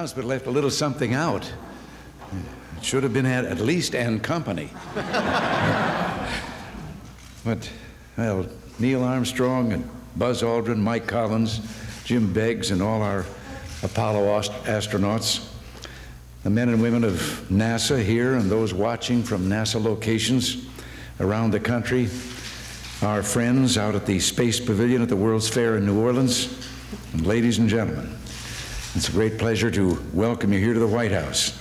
announced, but left a little something out. It should have been at, at least and company. but, well, Neil Armstrong and Buzz Aldrin, Mike Collins, Jim Beggs, and all our Apollo astronauts, the men and women of NASA here and those watching from NASA locations around the country, our friends out at the Space Pavilion at the World's Fair in New Orleans, and ladies and gentlemen, it's a great pleasure to welcome you here to the White House.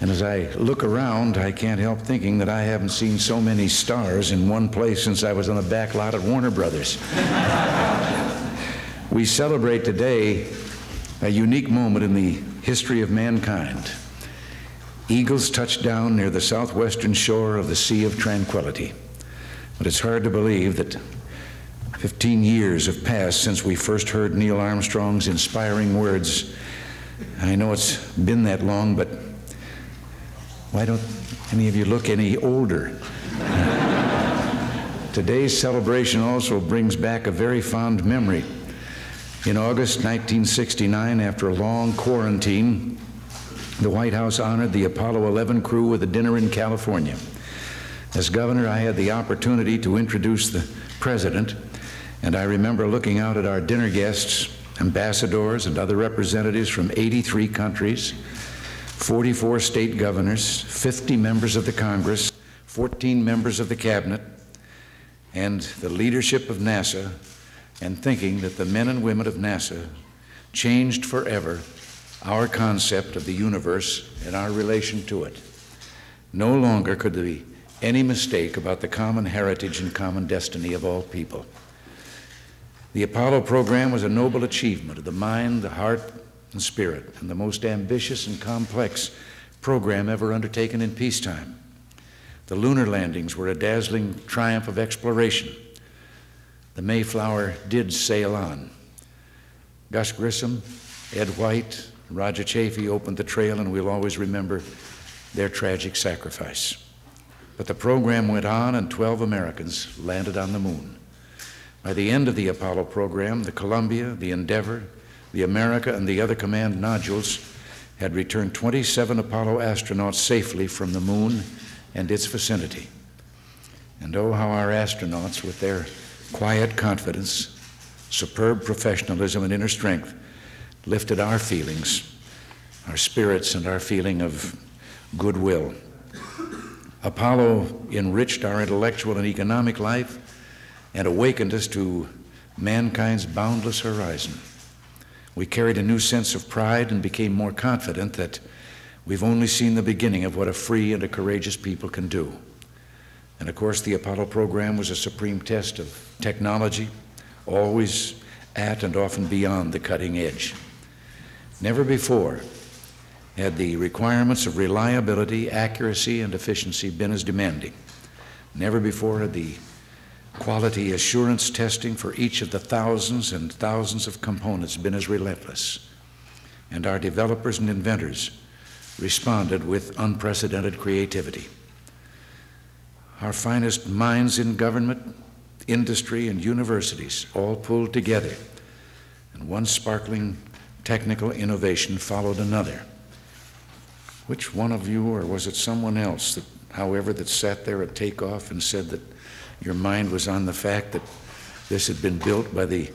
And as I look around, I can't help thinking that I haven't seen so many stars in one place since I was on the back lot at Warner Brothers. we celebrate today a unique moment in the history of mankind. Eagles touched down near the southwestern shore of the Sea of Tranquility. But it's hard to believe that 15 years have passed since we first heard Neil Armstrong's inspiring words. I know it's been that long, but why don't any of you look any older? Today's celebration also brings back a very fond memory. In August 1969, after a long quarantine, the White House honored the Apollo 11 crew with a dinner in California. As governor, I had the opportunity to introduce the president and I remember looking out at our dinner guests, ambassadors, and other representatives from 83 countries, 44 state governors, 50 members of the Congress, 14 members of the cabinet, and the leadership of NASA, and thinking that the men and women of NASA changed forever our concept of the universe and our relation to it. No longer could there be any mistake about the common heritage and common destiny of all people. The Apollo program was a noble achievement of the mind, the heart, and spirit, and the most ambitious and complex program ever undertaken in peacetime. The lunar landings were a dazzling triumph of exploration. The Mayflower did sail on. Gus Grissom, Ed White, and Roger Chaffee opened the trail, and we'll always remember their tragic sacrifice. But the program went on, and 12 Americans landed on the moon. By the end of the Apollo program, the Columbia, the Endeavour, the America, and the other command modules had returned 27 Apollo astronauts safely from the moon and its vicinity. And oh, how our astronauts, with their quiet confidence, superb professionalism, and inner strength, lifted our feelings, our spirits, and our feeling of goodwill. Apollo enriched our intellectual and economic life and awakened us to mankind's boundless horizon. We carried a new sense of pride and became more confident that we've only seen the beginning of what a free and a courageous people can do. And of course, the Apollo program was a supreme test of technology, always at and often beyond the cutting edge. Never before had the requirements of reliability, accuracy, and efficiency been as demanding. Never before had the quality assurance testing for each of the thousands and thousands of components been as relentless. And our developers and inventors responded with unprecedented creativity. Our finest minds in government, industry, and universities all pulled together, and one sparkling technical innovation followed another. Which one of you, or was it someone else, that, however, that sat there at takeoff and said that your mind was on the fact that this had been built by the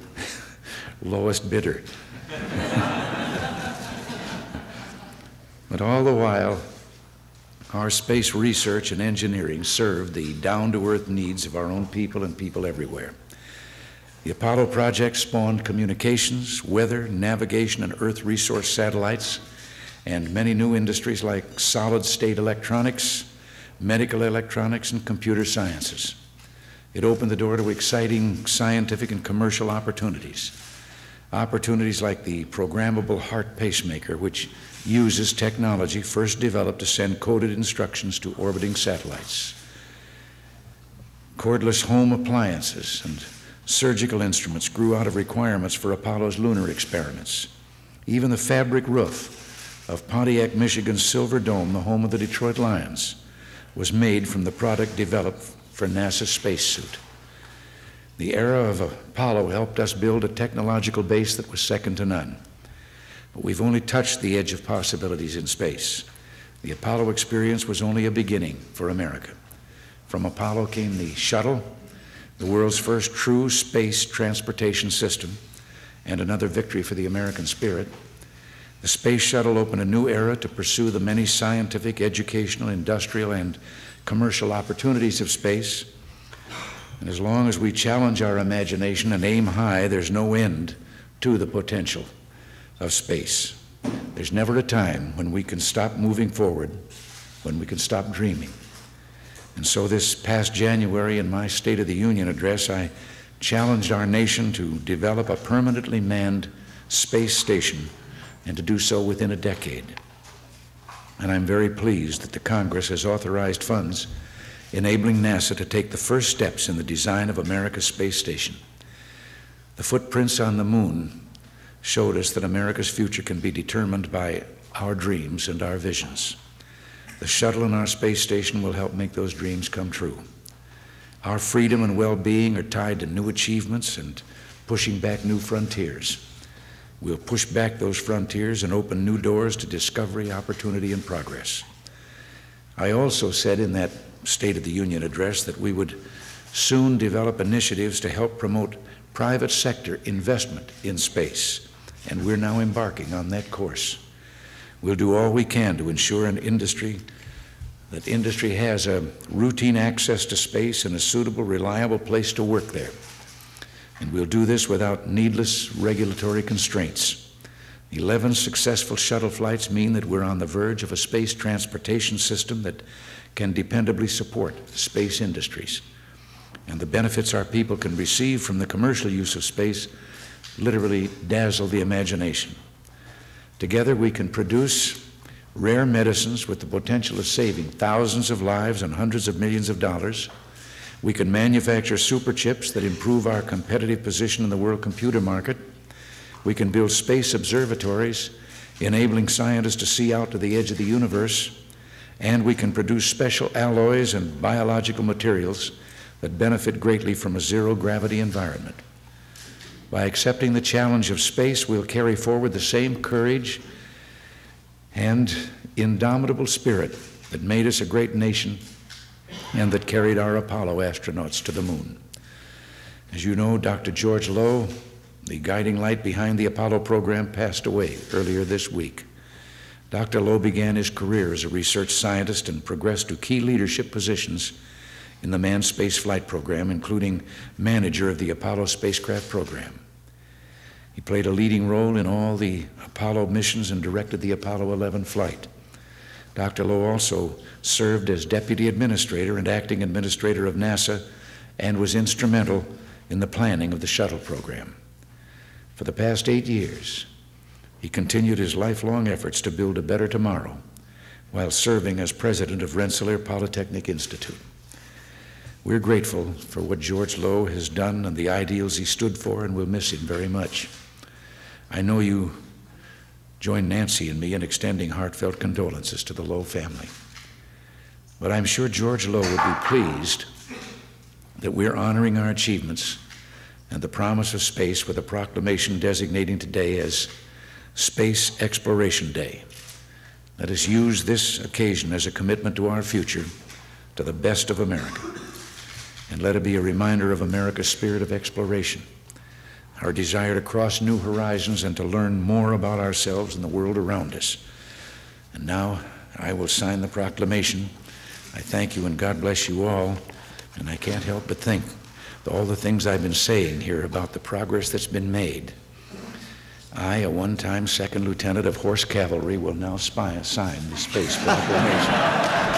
lowest bidder. but all the while, our space research and engineering served the down to earth needs of our own people and people everywhere. The Apollo project spawned communications, weather, navigation, and Earth resource satellites, and many new industries like solid state electronics, medical electronics, and computer sciences. It opened the door to exciting scientific and commercial opportunities. Opportunities like the programmable heart pacemaker, which uses technology first developed to send coded instructions to orbiting satellites. Cordless home appliances and surgical instruments grew out of requirements for Apollo's lunar experiments. Even the fabric roof of Pontiac, Michigan's Silver Dome, the home of the Detroit Lions, was made from the product developed for NASA's spacesuit. The era of Apollo helped us build a technological base that was second to none. But we've only touched the edge of possibilities in space. The Apollo experience was only a beginning for America. From Apollo came the shuttle, the world's first true space transportation system, and another victory for the American spirit. The space shuttle opened a new era to pursue the many scientific, educational, industrial, and commercial opportunities of space. And as long as we challenge our imagination and aim high, there's no end to the potential of space. There's never a time when we can stop moving forward, when we can stop dreaming. And so, this past January, in my State of the Union address, I challenged our nation to develop a permanently manned space station and to do so within a decade. And I'm very pleased that the Congress has authorized funds enabling NASA to take the first steps in the design of America's space station. The footprints on the moon showed us that America's future can be determined by our dreams and our visions. The shuttle and our space station will help make those dreams come true. Our freedom and well being are tied to new achievements and pushing back new frontiers. We'll push back those frontiers and open new doors to discovery, opportunity, and progress. I also said in that State of the Union address that we would soon develop initiatives to help promote private sector investment in space, and we're now embarking on that course. We'll do all we can to ensure an industry that industry has a routine access to space and a suitable, reliable place to work there. And we'll do this without needless regulatory constraints. 11 successful shuttle flights mean that we're on the verge of a space transportation system that can dependably support space industries. And the benefits our people can receive from the commercial use of space literally dazzle the imagination. Together, we can produce rare medicines with the potential of saving thousands of lives and hundreds of millions of dollars we can manufacture super chips that improve our competitive position in the world computer market. We can build space observatories, enabling scientists to see out to the edge of the universe. And we can produce special alloys and biological materials that benefit greatly from a zero gravity environment. By accepting the challenge of space, we'll carry forward the same courage and indomitable spirit that made us a great nation and that carried our Apollo astronauts to the moon. As you know, Dr. George Low, the guiding light behind the Apollo program, passed away earlier this week. Dr. Low began his career as a research scientist and progressed to key leadership positions in the manned space flight program, including manager of the Apollo spacecraft program. He played a leading role in all the Apollo missions and directed the Apollo 11 flight. Dr. Low also served as deputy administrator and acting administrator of NASA and was instrumental in the planning of the shuttle program. For the past eight years, he continued his lifelong efforts to build a better tomorrow while serving as president of Rensselaer Polytechnic Institute. We're grateful for what George Low has done and the ideals he stood for, and we'll miss him very much. I know you join Nancy and me in extending heartfelt condolences to the Low family. But I'm sure George Low would be pleased that we're honoring our achievements and the promise of space with a proclamation designating today as Space Exploration Day. Let us use this occasion as a commitment to our future, to the best of America. And let it be a reminder of America's spirit of exploration our desire to cross new horizons and to learn more about ourselves and the world around us. And now I will sign the proclamation. I thank you and God bless you all. And I can't help but think all the things I've been saying here about the progress that's been made. I, a one time second lieutenant of horse cavalry, will now spy, sign the space proclamation.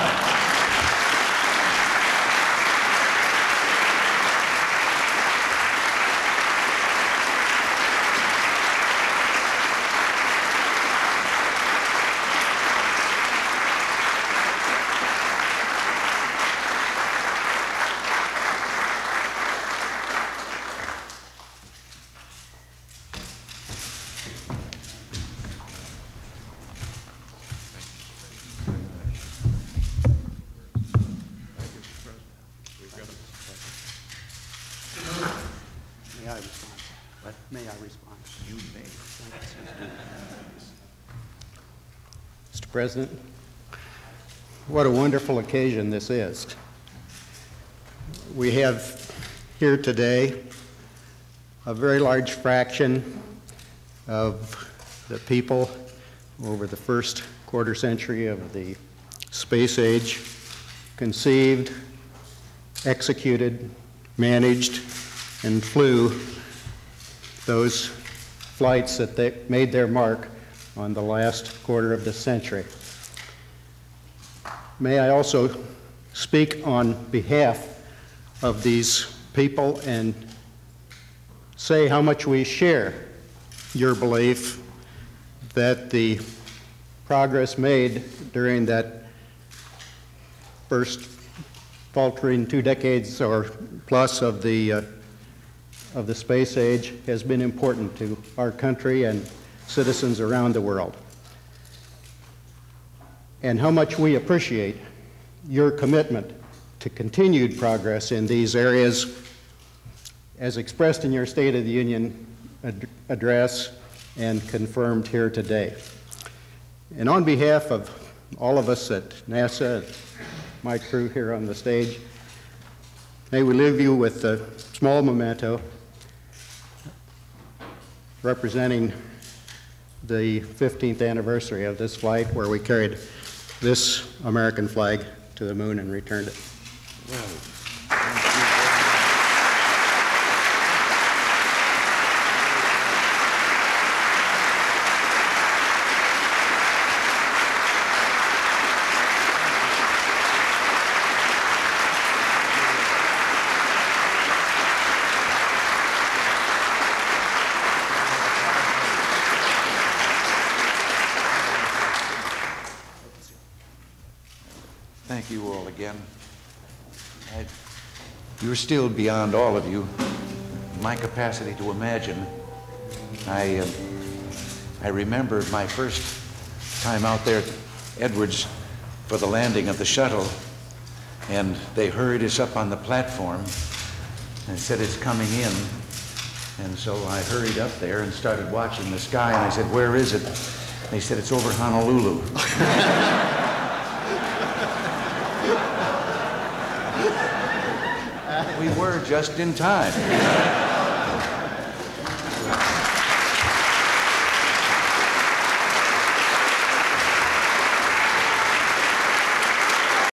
May I respond? What? May I respond? You may. President. What a wonderful occasion this is. We have here today a very large fraction of the people over the first quarter century of the space age conceived, executed, managed, and flew those flights that they made their mark on the last quarter of the century. May I also speak on behalf of these people and say how much we share your belief that the progress made during that first faltering two decades or plus of the uh, of the space age has been important to our country and citizens around the world. And how much we appreciate your commitment to continued progress in these areas as expressed in your State of the Union ad- address and confirmed here today. And on behalf of all of us at NASA, my crew here on the stage, may we leave you with a small memento representing the 15th anniversary of this flight where we carried this American flag to the moon and returned it. Thank you all again. I, you're still beyond all of you. My capacity to imagine. I, uh, I remember my first time out there at Edwards for the landing of the shuttle, and they hurried us up on the platform and said it's coming in. And so I hurried up there and started watching the sky, and I said, Where is it? They said, It's over Honolulu. we were just in time.